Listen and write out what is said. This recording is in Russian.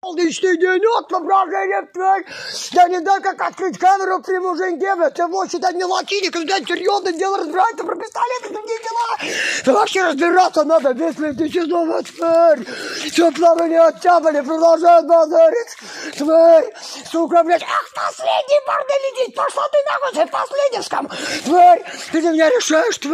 Солнечный денек, воображение, тварь. Я не знаю, как открыть камеру при муженьке. Это вообще это не латиник, это серьезное дело разбирается про пистолет, это не дела. Да вообще разбираться надо, если ты чудовая тварь. Все плавно не оттяпали, продолжают базарить. Тварь, сука, блядь. Ах, последний бордель летит, пошла ты нахуй, последним. Тварь, ты за меня решаешь, тварь.